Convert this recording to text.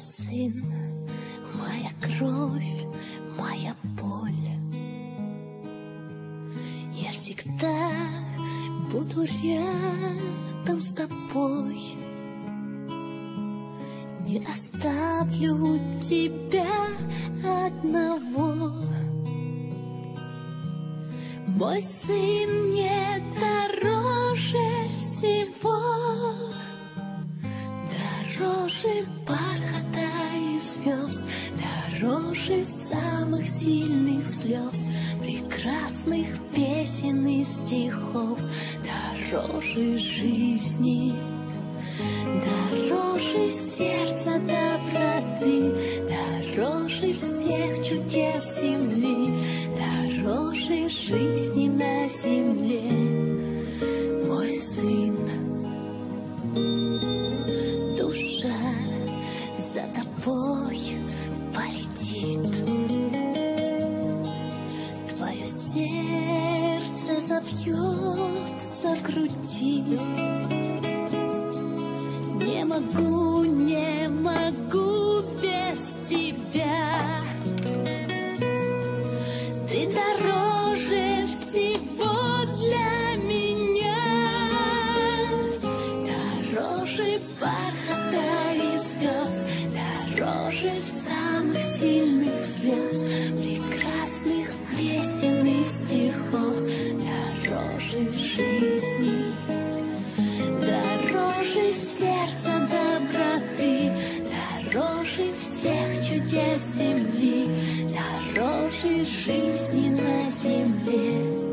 сын, моя кровь, моя боль. Я всегда буду рядом с тобой. Не оставлю тебя одного. Мой сын мне дороже дороже бархата и звезд, дороже самых сильных слез, прекрасных песен и стихов, дороже жизни, дороже сердца доброты, дороже всех чудес земли, дороже жизни на земле, сердце забьется в груди. Не могу, не могу без тебя. Ты дороже всего для меня. Дороже бархата и звезд, дороже самых сильных слез, прекрасных песен и стихов, дороже жизни. Дороже сердца доброты, дороже всех чудес земли, дороже жизни на земле.